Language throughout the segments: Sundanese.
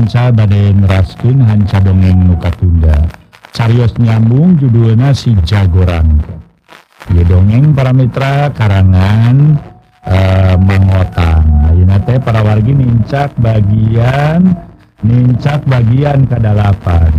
Hanca badai neraskeun Hanca dongeng nuka tunda Carios nyambung judulnya si Jagoran. Ia dongeng para mitra karangan uh, Mangotan. Ayeuna teh para wargi nincak bagian nincak bagian ke delapan.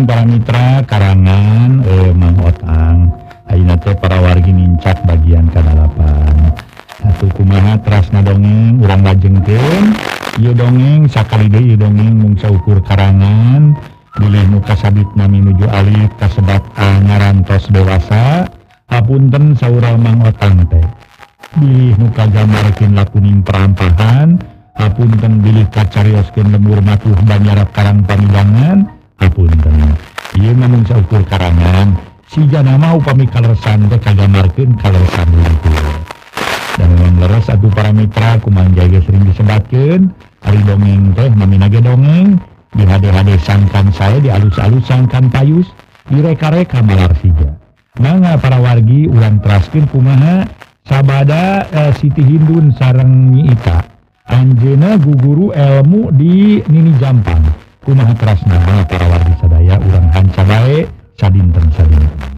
Punten para Mitra karangan eh, Mangotang teh para wargi mincak bagian kedalapan satu kumaha terasna dongeng urang lajengken Yu dongeng sakali Yu dongeng mungsa ukur karangan. Bilih muka sabit nami nuju Alif kasebat ngarantos dewasa. Apunten saura Mangotang teh. Bilih muka jamarkin lakuning perampahan. Apunten bilih kacarioskin lembur matuh banyarap karang pamidangan. Apunten. Ieu mah ia saukur karangan si jana mau kagambarkeun kaleresan kalausan dan leres satu kumanja geus sering disebatkeun, ari dongeng teh meminaga dongeng. Di hade-hade sangkan saya di alus-alus sangkan payus. Direka-reka malar sija manga para wargi ulang teraskeun kumaha? Sabada eh, Siti Hindun sareng Nyi Ita. Anjena guguru elmu di Nini Jampang. kumaha krasnama para wargi sadaya urang hanca bae sadinten sadinten.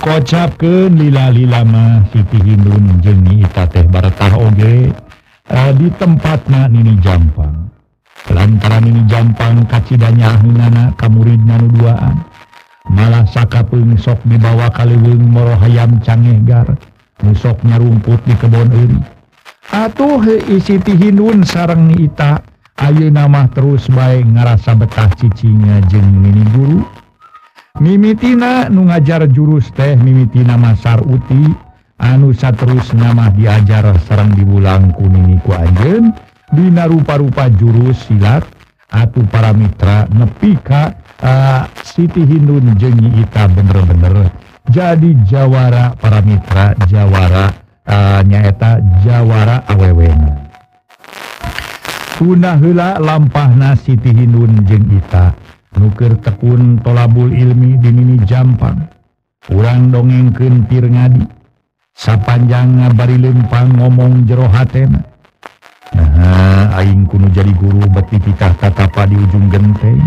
Kocapkeun lila-lila mah Siti Hindun jeung Nyi Ita teh baretah oge. Uh, di tempatna nini jampang. Lantaran Nini jampang kacidanya ka kamuridna nu duaan. Malah sakapeung sok dibawa kaliweung moro hayam cangehgar musoknya rumput di kebon euri. Atuh Siti Hindun sareng Nyi ita. Ayu nama terus baik ngarasa betah cicinya jeng mini guru. Mimitina nu ngajar jurus teh Mimitina Masar Uti. Anu terus nama diajar Serang di bulan kuningku Anjen Dina rupa-rupa jurus silat Atuh para Mitra nepika uh, Siti Hindun jenyi ita bener-bener. Jadi Jawara para Mitra Jawara uh, nyaeta Jawara awewena. punahla lampah nasiti Hindun jeung Ita. Nukir tekun tolabul ilmi di Nini Jampang. Kurang dongeng kempir ngadi. Sapanjang ngabari lempang ngomong jerohatena nah, Aing kuno jadi guru betikah tatapa di ujung genteng.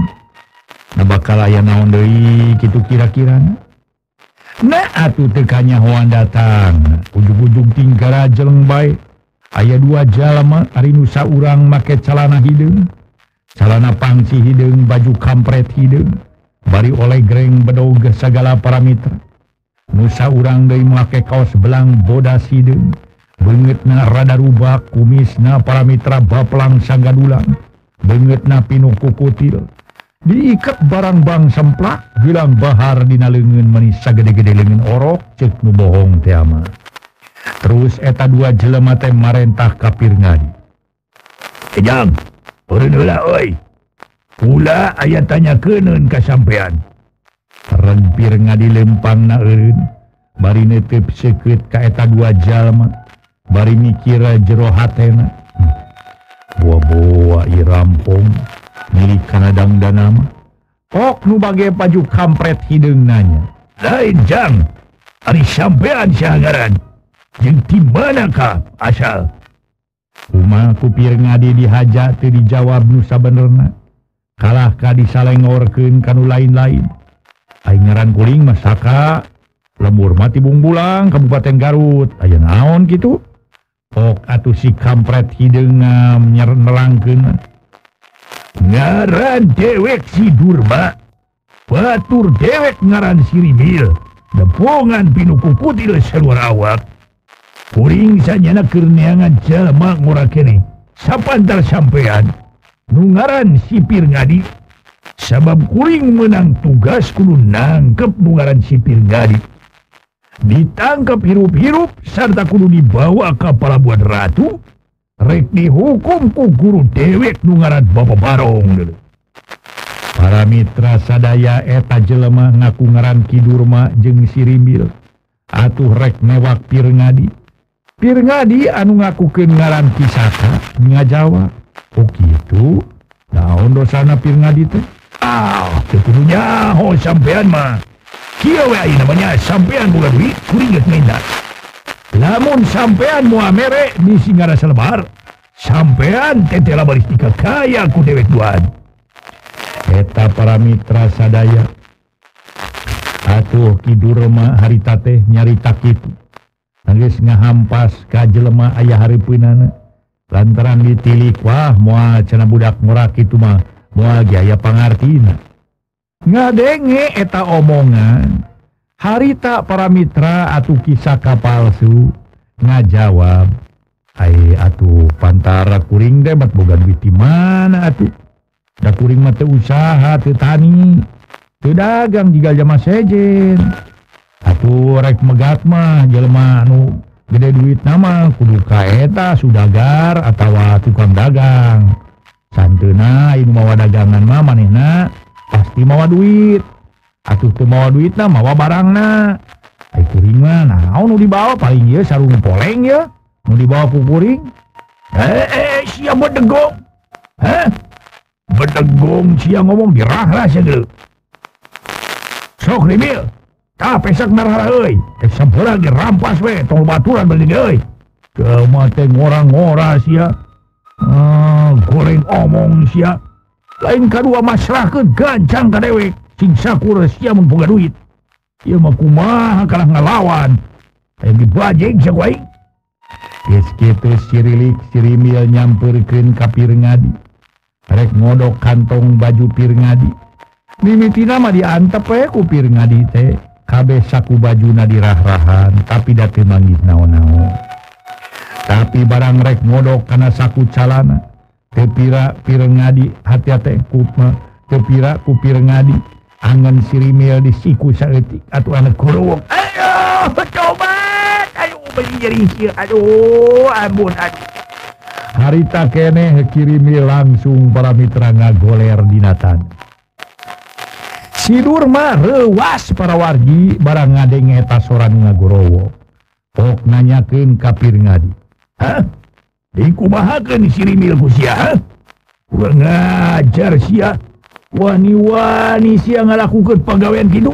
Nah bakal aya naon deui kitu kira-kira nah atuh tekanya hoan datang. Ujung-ujung tinggal jeleng bae. aya dua jalama Arinusa urang make calana hidung. Calana pangci hidung baju kampret hidung. Bari oleh greng bedoga segala paramira Nusa urang deui make kaos belang bodas hidung. Banget na rada rubah kumis na para mitra sangga sanggadulang. Banget na pinu kukutil. Diikat barang-bang semplak bilang Bahar dina lengan menisa gede-gede lengan orok cek nu bohong tema terus eta dua jelemate marentah kapir ngadi kejam urun heula oi. Ula aya tanya keun kasampean. Ngadi lempang na eureun bari netip ka eta dua jalma bari mikira jero hatena buah-boa rampung milik Kanadang dan nama Ok nu bagai paju kampret hidung nanya. Lain jang. Hari sampean sanggaran di manakah asal Uma kupir ngadi dihaja teu dijawab Nusa benerna kalah ka disalengorkeun kanu lain-lain airan kuring Masaka lembur mati bungbulang Kabupaten Garut. Aya naon gitu Ok atuh si kampret hideung nyer nerangken ngaran dewek si Durba batur dewek ngaran Siribil depungan pinuku putih seluar awak. puring sajanya keneangan jelma murah kene sapantar sampean. nungaran sipir ngadi. Sabab kuring menang tugas kudu nangkep nungaran sipir ngadi. Ditangkap hirup-hirup serta kudu dibawa ke pelabuhan ratu. Rek dihukum ku guru dewek nungaran bapak barong. Dulu para mitra sadaya eta jelema ngaku ngaran Kidurma jeung Sirimbil atuh rek mewak pir ngadi. Pirngadi anu ngakukeun ngaran kisaka nga Jawa. Oh Begitu Naon dosana Pirngadi teh? ah teu kudu nyaho sampean mah. Kieu we ayeuna namanya sampean boga duit kuringet minat lamun sampean moa mere di Singarasa selebar, sampean tetela baris kaya ku dewek duan. Eta para mitra sadaya. Atuh kidurma harita teh nyarita kitu. tangisnya ngahampas kajlema ayah hari punana lantaran ditilik Wah moal cenah budak murak itu mah moal ge aya pangartina. Ngadenge eta omongan harita para mitra atuh kisah kapalsu. Ngajawab Hai atuh pantara kuring debat bukan biti mana atuh? Da kuring mata usaha tetani dagang jiga jama sejen. Aduh rek megatmah jelema anu gede duit nama kudu kaeta sudagar atau tukang dagang. Santuna ini mawa dagangan mah manehna pasti mawa duit. Atuh teu mawa duit nah mawa barangna. nah kuring mah naon nu dibawa paling ieu sarung poleng ya nu dibawa ku kuring. Eh eh sia bedegong. Heh bedegong sia ngomong dirah lah segel sok ribil. Eh, rampas baturan orang-orang uh, ah, goreng omong si lain kedua masyarakat gancang ke dewek. Singsakur Rusia membuka duit. Ia makuma kalah ngelawan. Yang dibajeng sesuai Keskete sirilik sirimil nyampirkan kapir ngadi Rek ngodok kantong baju pir ngadi Mimitina mah diantep ya kupir ngadi teh. kabeh saku bajuna dirah-rahan tapi teu manggih naon-naon tapi barang rek ngodok karena saku calana kepira pire ngadi hati-hati kuma kepira kupir ngadi. Angan sirimil di siku saeutik atau anak kurung ayo coba ayo beli jering aduh ampun aduh. Harita kene kirimil langsung para mitra ngagoler dinatan Sidurma rewas para wargi barang ngadenge tasoran ngagorowo pok nanyakeun kapir ngadi Hah? Dikumahakeun siri ku sia Kurang ngajar sia wani-wani sia ngalakukeun pagawean kitu.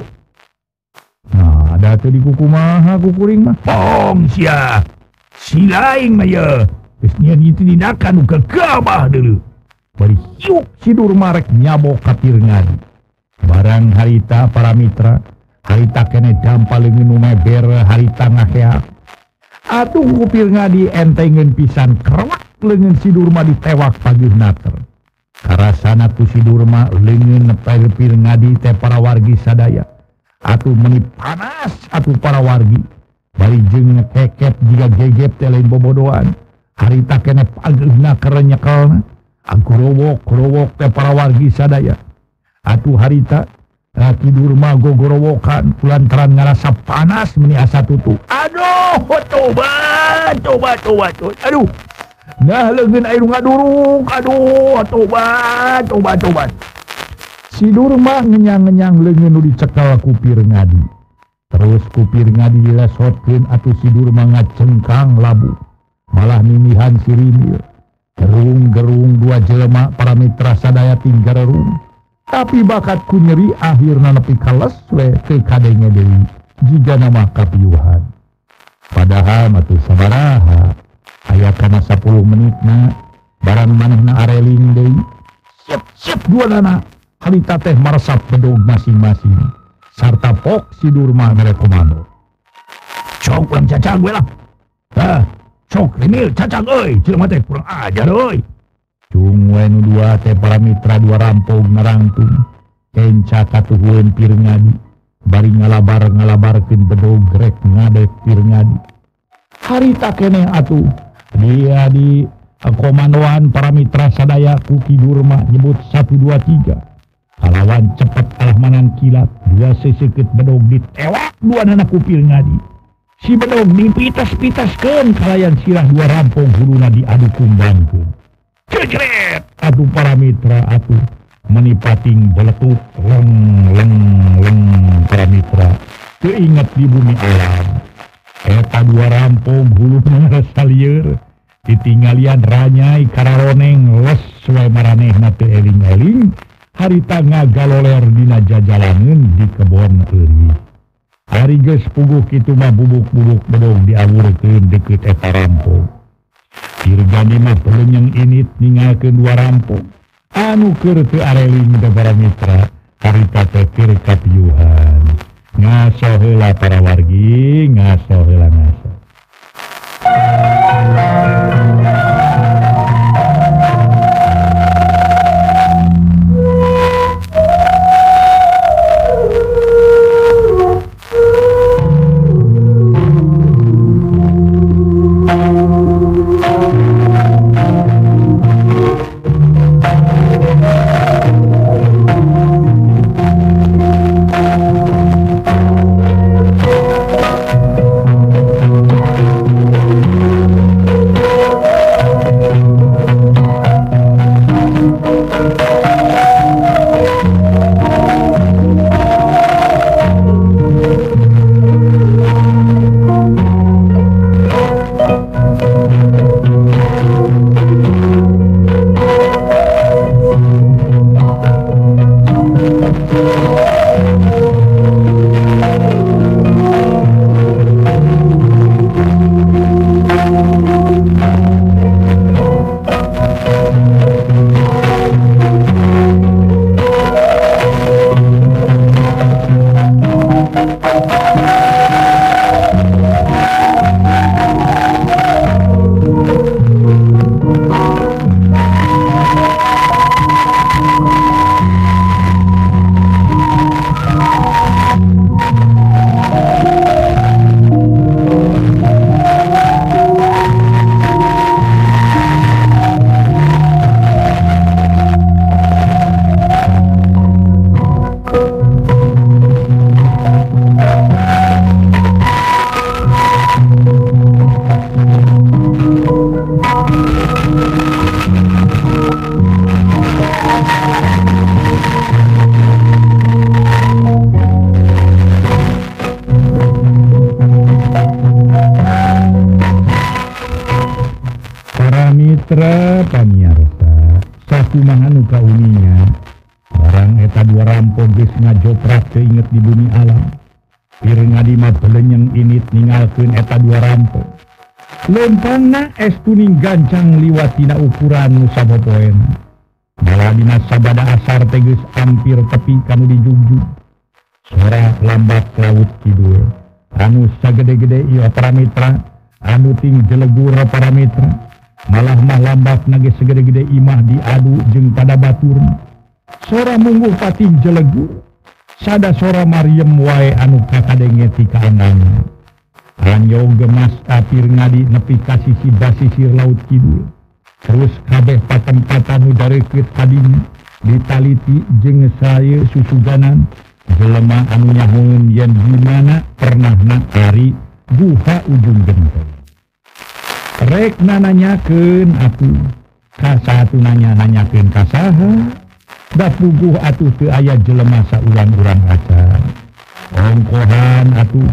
Nah, ada teu dikukumaha ku kuring mah. Pong sia. Si lain mah ya. Geus nyeun kitu dinakan ke Ka'bah deuleu. Bari hiuk si Durma rek nyabok kapir ngadi. barang harita para Mitra harita kene dam paling harita ngahea. atuh kupir ngadi dientengen pisan kerwak lengan si Durma ditewak pagi nater. Karasana tu si Durma lengan pir ngadi teh para wargi sadaya. Atuh meni panas atuh para wargi. Bari jeung ngekeket jika gegep teh lain bobodoan. Harita kene pagi naker nyekelna. Angkurowok kurowok teh para wargi sadaya. atuh harita tidurma gogorowokan pulantaran ngerasa panas meni asa tutu. Aduh tobat tobat tobat aduh nah legeun air ngadurung aduh tobat tobat tobat si durma ngenyang-ngenyang leungeun nu dicekal kupir ngadi. Terus kupir ngadi hotkin atuh si durma ngacengkang labu. Malah mimihan si rimil. Gerung-gerung dua jelema para mitra sadaya tinggarung tapi bakatku nyeri akhirnya nepi kales we deui. Jika nama kapiuhan. Padahal matu sabaraha. Aya kana 10 menitna barang manehna areling deui. Siap siap dua dana halita teh maresap bedog masing-masing. Sarta pok si durma mere komando. Cok cacang gue lah. Ah cok rimil cacang euy jelema teh kurang ajar euy dua para Mitra dua rampung ngerangtung kenca katuhunpir ngadi bari ngalabar ngalabarkin bedogrek ngadek Fir ngadi hari tak kene atuh. Dia di komandoan para Mitra Kuki Durma nyebut 123 kalawan cepat almanan kilat. Dua sesekit bedog ditewak dua anak kupil ngadi si bedog dipitas-pitaskan kalian sirah dua rampung huruna diadu kumbangku cecret Aduh para Mitra atuh menipating beletuk leng leng leng para Mitra keinget di bumi alam. Eta dua rampung hulu salir ditinggalian ranyai kararoneng les suai maraneh nate eling-eling. Harita ngagaloler dina jajalanan di kebon eri hari geus puguh kitu mah bubuk-bubuk bedong diawurkeun deket eta rampung. Irganimah yang ini tinggalkan dua rampung. Anu kertu areling da para mitra karita tetir kapiuhan. Ngaso heula para wargi, ngaso heula ngaso. sastra pamiarta saku manu kauninya. Barang eta dua rampok guys ngajoprak keinget di bumi alam. Pir ngadima belenyeng init ningalkeun eta dua rampok lempangna es kuning gancang liwat liwatina ukuran nusabopoena Baladina sabada asar teges hampir tepi kamu dijunjung suara lambat laut kidul. Anu sagede-gede iya paramitra anu ting jelegur paramitra malah-mah lambat nage segede-gede imah diadu jeng pada baturna sora munggu pating jelegu sada sora Maryam wae anu kakadengeti ka andangna Ranyo gemas tapir ngadi nepi ka sisi basisir laut kidul. Terus kabeh patempatan udarekit tadinya ditaliti jeng saya susuganan jelema anu nyahun yang gimana pernah nakari guha ujung genteng. rekna nanyaken atuh. Kasa satu nanya nanyaken kasaha da puguh atuh teu aya jelema saurang-urang acan ongkohan atuh.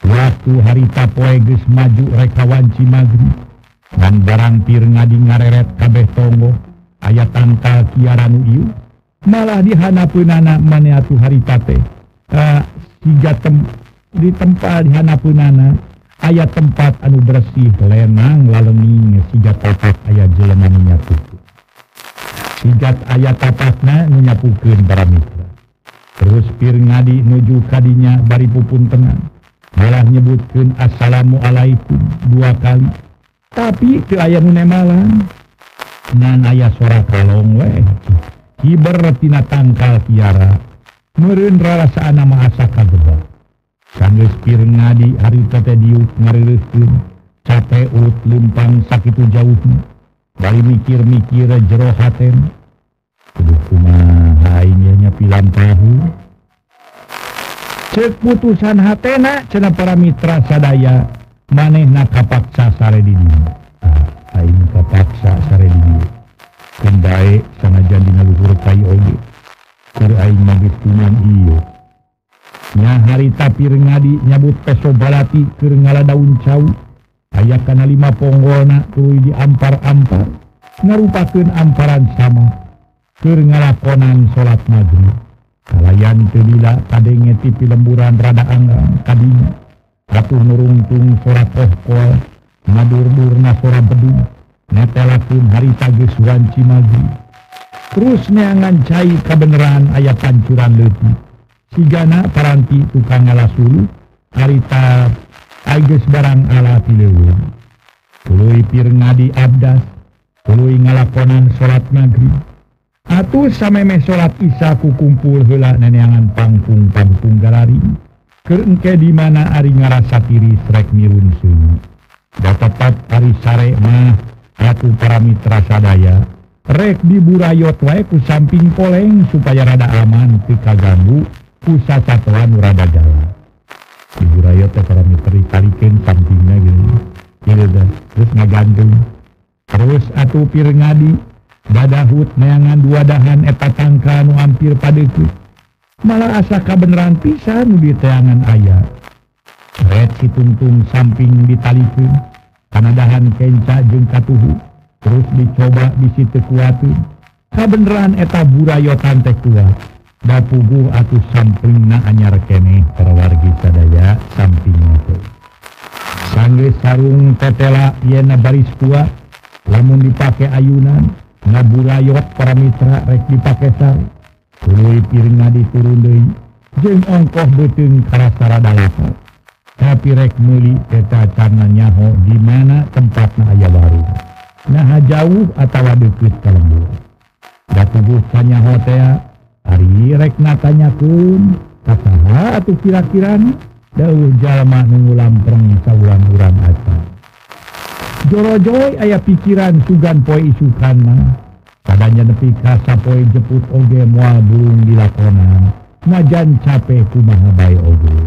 Waktu harita poe geus maju rek kawanci dan barang pir ngadi ngareret kabeh tonggo. Aya tangkal kiaran ieu. Malah dihanapeunana maneh atuh harita teh uh, siga tem di tempat dihanapeunana. Ayat tempat anu bersih lenang laleming sijat tapat ayat jelemaninya tutu sijat ayat tapatna nyapukeun para mitra. Terus pir ngadi nuju kadinya bari pupun tenang. Malah nyebutkan assalamualaikum dua kali. Tapi ke ayah malam nan ayah suara kalong weh kiber tina tangkal tiara. Meureun rarasaan nama asa kagebak sanggespir ngadi hari tete diuk ngareureuhkeun. capek ut limpang sakitu jauhna bari mikir-mikir jero haten kudu kumaha nya pilam tahu? Cek putusan hatena cenah para mitra sadaya. Manehna kapaksa sare di dieu ah aing kapaksa sare di dieu kendae sanajan dina luhur kai oge. Keur aing mah geus ieu nya harita pir ngadi nyabut peso balati ke ngala daun cau. Aya kana lima ponggolna tuluy diampar-ampar. Ngarupakeun amparan sama ke ngalakonan salat maghrib kalayan tebila kadenge tipi lemburan rada anggang kadinya ratu nurungtung sora kohkol madur-durna sora bedung. Netelakeun harita geus wanci maghrib terus neangan cai kabeneran aya pancuran leutik. sigana paranti tukang ngalasulu harita Aiges barang ala Luwi Pir ngadi Abdas tuluy ngalakonan salat maghrib. Atuh samemeh salat isya kukumpul hela neneangan pangkung pangkung galari keengke di mana Ari ngarasa tiri srek mirun sunyi da tepat Ari sare mah atu para mitra sadaya. Rek diburayot wae ku samping poleng supaya rada aman teu kaganggu. Ku sasatuan rada jalan. Di burayot teh para mitra ditalikeun sampingna gini. Gitu Terus ngagantung. Terus atuh pir ngadi. Badahut neangan dua dahan eta tangka nu hampir padeku malah asa kabeneran pisan di teangan ayah red si tungtung samping ditalikeun karena dahan kenca jeung katuhu. Terus dicoba bisi teu kuatin kabeneran eta burayotan teh kuat da puguh atuh sampingna anyar keneh perwargi sadaya sampingna teh sanggeus sarung tetela yeuna baris tua lamun dipake ayunan ngaburayot para mitra rek dipake sari kului piringna diturun deui jeung ongkoh beuteung karasara dalasa tapi rek meuli eta carna nyaho di mana tempatna aya baru. Nah jauh atawa deukeut ka lembur da pugu kanyaho teh Ari rekna tanyakun kataha atuh kira-kira daun jalma nu ngulampreng saulan urang aca. Jorojoy aya pikiran sugan poe isukan mah. Kadanya nepi kasa poe jeput oge mual burung dilakonan najan capek kumaha bae oge.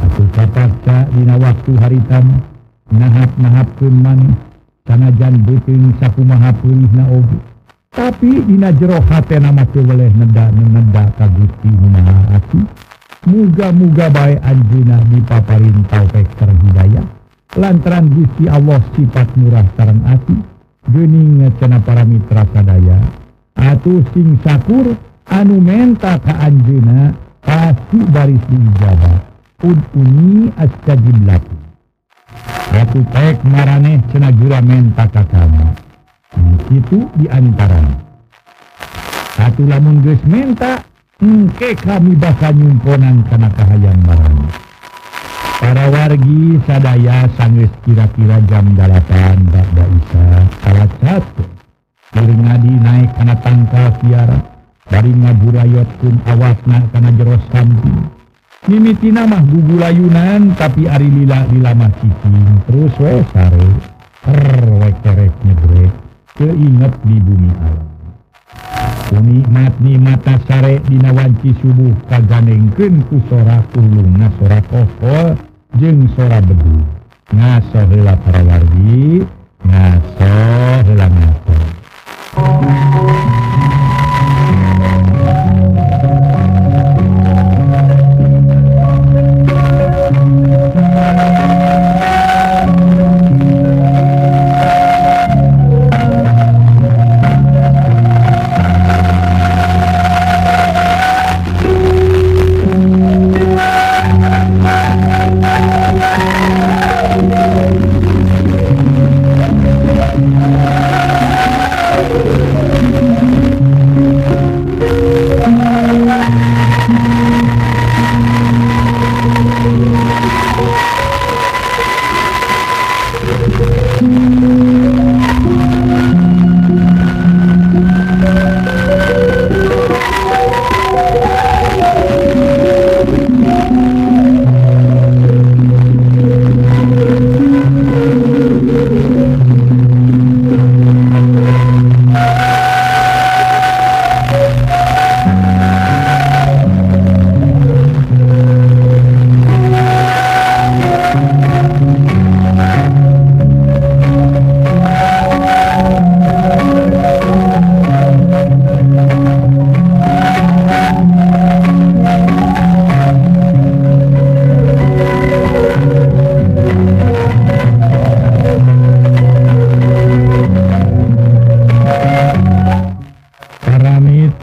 atuh kapaksa dina waktu haritan nahap-nahapkeun manis. Sanajan beuteung sakumaha na oge. tapi Dina jero hate neda-neda ka Gusti Maha Humati muga-muga bae anjeunna dipaparin taufik Taufekter Hidayah lantaran Gusti Allah sifat murah sarang ati Juni ngecena para mitra sadaya. Atuh sing sakur anu menta ka anjeunna pasti baris diijabah Uduni astajib lakum. Ratu tek maraneh cena jura menta kakama itu diantara satu lamun guys minta engke kami bakal nyumponan karena kahayang barang. Para wargi sadaya sanggeus kira-kira jam dalapan bakda isa salah satu. Ngadi naik karena tangkal tiara dari ngaburayot kun awasna karena jeros samping mimiti nama gugu layunan tapi ari lila lila mah cicing terus we sare. Terwek terek nyebrek. keinget di bumi alam nikmat ni mata sare dinawanci subuh kaganengkenku sora kulungna sora kokol jeung sora bedu. Ngaso heula para wargi ngaso heula ngaso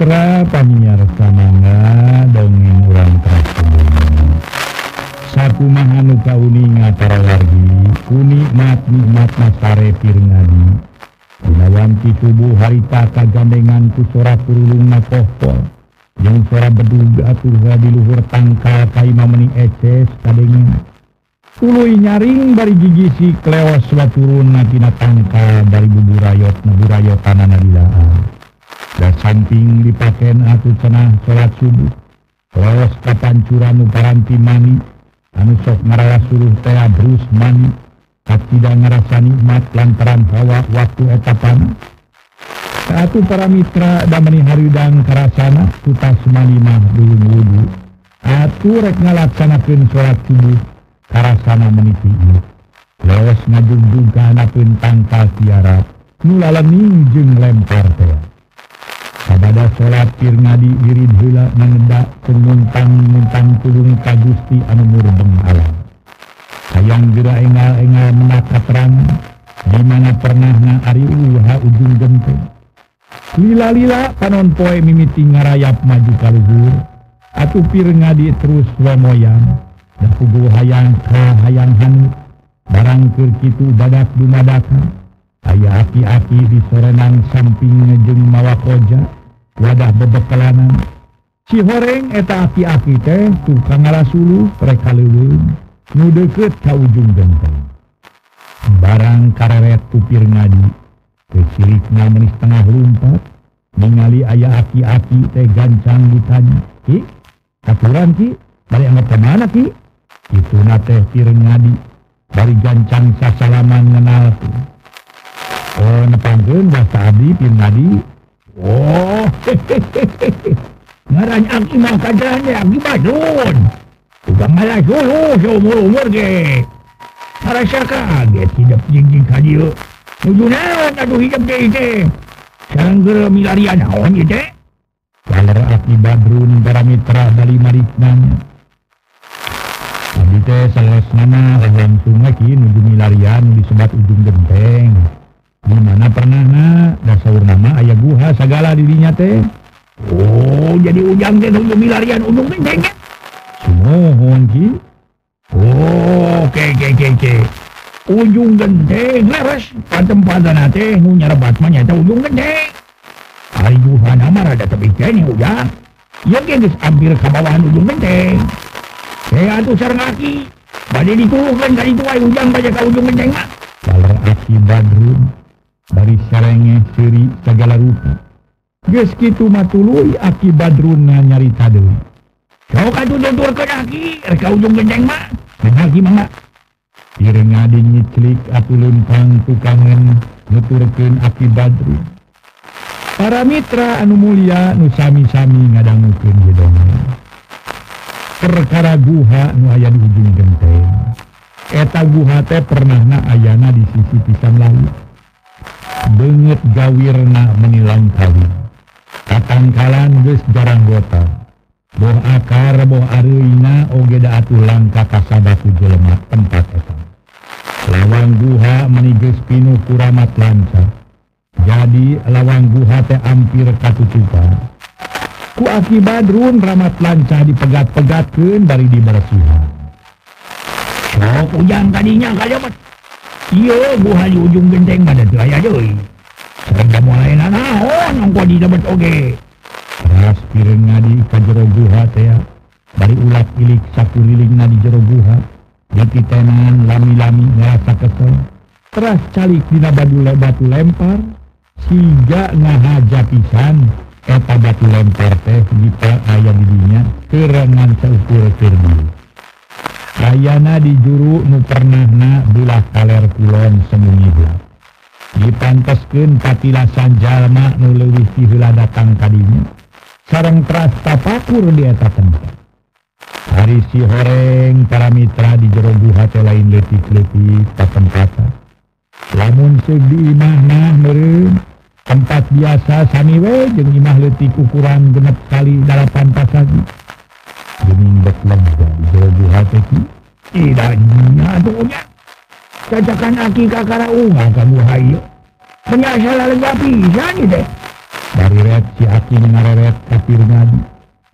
Kerapanyarta Samangga dongeng urang tersebut. Saku mahanu kauninga para wargi Unikmat nikmat masare pirngadi Kunawanti tubuh Harita Kagandengan ku sora kurulung makohpol Yang sora beduga turga di luhur tangka kaima Meni eces kadengan Tului nyaring bari gigi si Kleos wa turun natina tangka dari buburayot naburayot tanah Dilaan. dan samping dipaken aku cenah salat subuh. Lolos kapan nu uparanti mani anu sok ngaraya suruh teh brus mani. Tak tidak ngerasa nikmat lantaran hawa waktu etapan. Satu para mitra damani haridang karasana kutas mani mah dulu wudu. Atuh rek ngalaksanakeun salat subuh karasana meniti lolos ngajungjung ka anakkeun tangkal tiara nu lalaning jeung lempar teh. kepada salat wirid heula menendak tumuntang muntang tulung ka Gusti anu murbeng alam. Hayang geura engal-engal menata terang di mana pernah na ari uha ujung genteng. Lila-lila panon poe mimiti ngarayap maju kaluhur atuh pirngadi terus wamoyang dan kugu hayang ka hayang hanut barang keur kitu badak dumadakan. Aya aki-aki di sorenang samping ngejeng mawa koja wadah bebekalan. Si horeng eta aki-aki teh tukang rasulu mereka lulung nu deukeut ka ujung genteng. Barang kareret kupir ngadi kecilitna menis tengah lumpat. Ningali aya aki-aki teh gancang ditanya ki. Katuran ki. Bari sama kemana ki? Itu teh pireng ngadi. Bari gancang sasalaman ngenal oh nepangkeun bahasa abdi pir ngadi. Oh. Ngaran Aki mah kajarannya Aki Badun udah malah oh, dulu seumur-umur ge. Harasa kaget hidup jing-jing kadiu Nuju naon aduh hidup ge teh. Sarang milarian ah, oh, milaria naon teh. Kalar Aki ah, Badrun para mitra dari mariknanya Abdi teh salos nana langsung lagi nuju milarian di sebat ujung genteng. di mana pernah sahur nama ayah buha segala dirinya teh. Oh jadi ujang teh untuk milarian untuk teh cengket semohon ki. Oh ke ke ke ke ujung genteng leres. Ke tempat nate teh nu nyarebat mah nyata ujung genteng. Hari buha nama rada tepi teh nih ujang. Yang ke geus hampir ke ujung genteng. Saya tuh sarngaki Badai dikuruhkan kali itu ujang baca ke ujung genteng mah. Kalau aki badrun dari serenge ciri segala rupa. Kitu matului aki runa nyarita deui. kau kadu dentur ke kaki reka ujung gendeng mah dan lagi mangga Ireng adi nyiclik atu lempang tukangan nuturkan aki runa. Para mitra anu mulia nusami-sami ngadangukun jedongnya perkara guha nu aya di ujung genteng. Eta guha teh pernah na ayana di sisi pisang lalu banget gawirna menilang kali. Katangkalan guys jaranggota Boh akar boh Arina ogeda atulang kakak sabatu jelemak tempat etang lawang guha meniges pinu kuramat lancar. Jadi lawang guha teh hampir katutupan. Akibadrun ramat lancar dipegat-pegatkan dari dibersihan. Hujan tadinya Iya, buah di ujung genteng pada tuh ayah joy. Serda mulai nana, oh di dapat oke. Ras piring nadi ka jero guha teh. Ya. Bari ulat ilik saku liling nadi jero guha. Di titenan lami-lami ngerasa kesel. Teras calik dina batu, batu lempar. Siga ngahaja pisan. Eta batu lempar teh jika ayah dunia. Kerengan seukur firman. Ayana di juru nu pernah na belah kaler kulon semunyi belah dipanteskeun patilasan jalma nu leuwih ti heula datang kadinya sareng teras tapakur di eta tempat. Hari si horeng para mitra di jero buha teh lain letik-letik ka tempatan. Lamun seug imah nah tempat biasa samiwe jeung imah letik ukuran genep kali dalapan pasagi geuning bek lega di jero teh tidaknya cacakan aki kakara unga kamu hayo. Penyasalah lega pisan deh dari red si aki ngareret kapir ngadi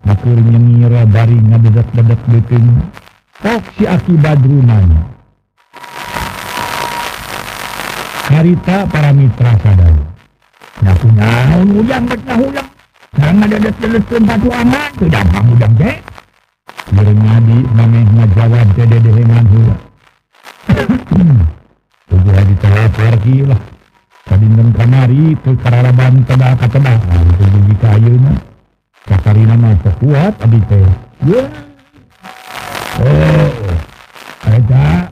makir nyengira dari ngadedak-dedak beting. Kok si aki badrunanya harita para mitra sadaya nah punya ujang betah ujang jangan dedet-dedet tempat aman tidak udang deh. nyadi maneh ngajawab dede dehe hula tubuh hadi telapar lah. kadinten kamari ah, itu kararaban tebak ketebakan jadi jika ayuna kakarina mah. Oh. Kuat abdi teh. Oh. Eta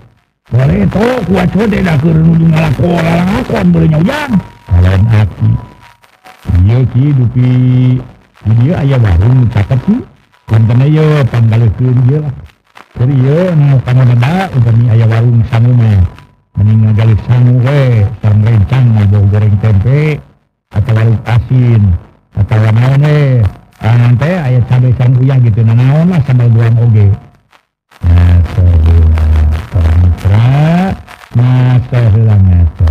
boleh to kuat code dah keur nuju ngalakor ngalakon boleh nyojang kalian aki ieu ki dupi ieu aya warung cakep ki Punten ayo panggalekeun ieu lah. Jadi ieu nah kana beda umpami ayah warung sangu mah. Mending ngagalih sangu we sareng rencang mau goreng tempe atau warung asin atau naon we. Ah, teh ayat cabai sang uyah gitu nah naon lah sambal buang oge nah seheula para mitra nah seheula ngaso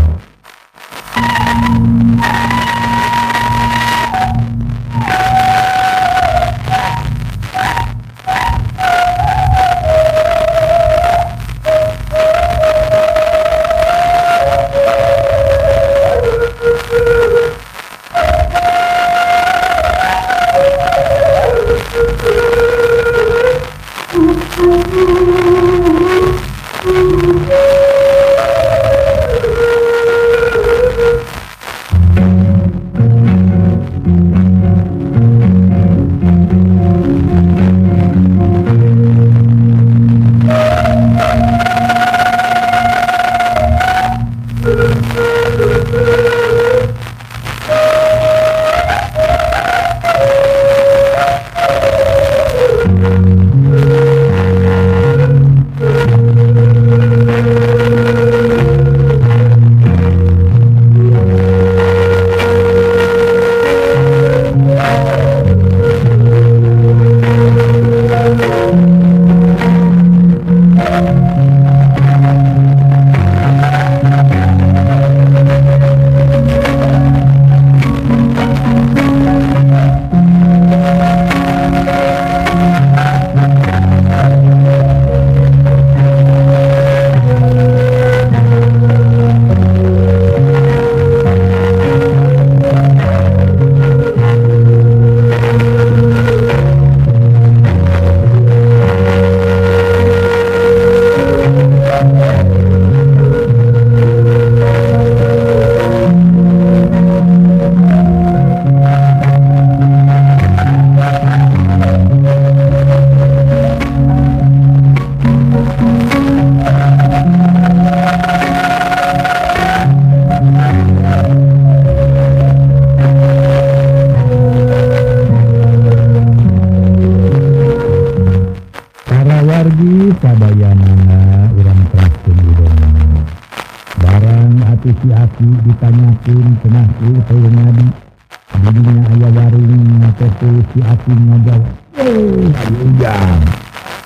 si asing ngajau eh ada ujang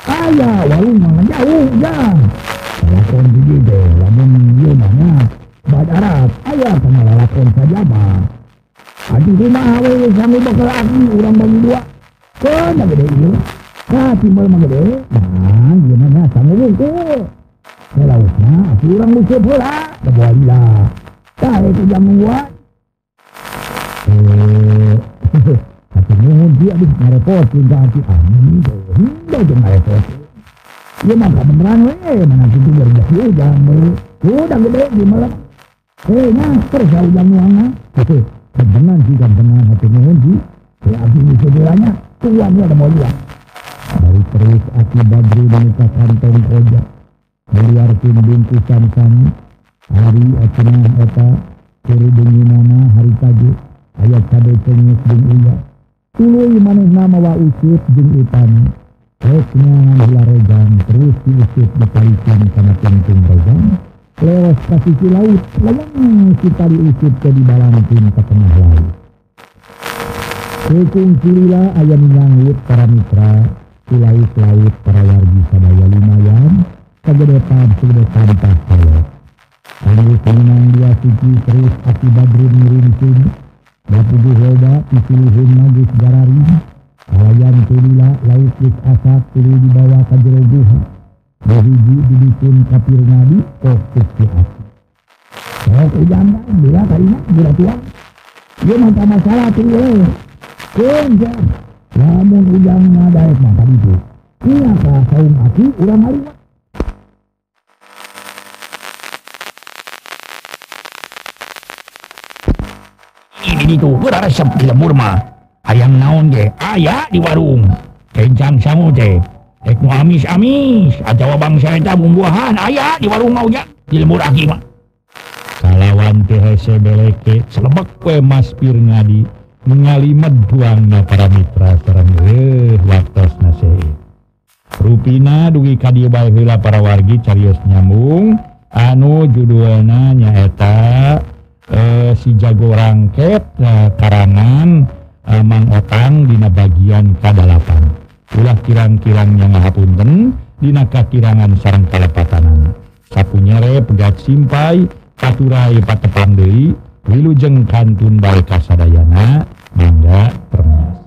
ayah walu mana jauh ujang lalakon gigi deh lamun dia mana bad Arab ayah sama lalakon saja mah Aduh rumah awal yang sanggup bakal aku orang bagi dua Kena gede ini Nah timbal mah gede Nah gimana sambil bungkus Selausnya kurang lucu pula Kebualilah Tak itu jam membuat Eh bangun ah, dia bisa ngerepotin kaki angin hingga dia ngerepotin ya maka beneran weh mana situ berjah udang beli eh. udah gede gimana eh ngasper saya udah uangnya eh. oke kebenan sih kan beneran hati ngehundi ya abis ini eh, saudaranya tuannya ada mau lihat. Dari terus aki badri menikah kantor koja meliar tim bingkusan kami. Hari acenah eta kiri dinginana hari tadi ayat kade cengis ding ingat Tuluy manehna mawa usut jeung utan. Terus ngangan regang terus diusut di sama sana penting regang. Lewas ke sisi laut, lewang kita diusip ke di balantin ke tengah laut. Kekung lila ayam nyanggut para mitra, kulait laut para wargi sadaya lumayan, kegedepan sudah tak kolot. Kami senang dia suci terus aki badrun mirintin, tujuh roda magis garari Kalayan tulilah laut lis asak tulu dibawa ke jeroguha Berhiji dibikin kapir nabi kostus di hati Sok ujanda bila kaina bila tuang Dia minta masalah tuh ya Kunjar Namun ujang nadaik maka itu Iya apa, saung aku urang harimau itu gitu resep Burma ayam naon ge ayah di warung. Kencang samu teh amis amis. Ah, Atau bangsa bumbuahan. Ayah di warung maunya beleke kalauwanbek kue maspir ngadi mengalimat buang na para mitra serang waktu nase Rupina dugi kadibala para wargi Carius nyambung. Anu judulna nyaeta eh, si jago rangket eh, karangan eh, Mang Otang dina bagian kadalapan. Ulah kirang-kirang yang ngahapunten dina kakirangan sareng kalepatanan sapunyere pegat simpai paturai patepang deui wilujeng kantun bae kasadayana mangga permis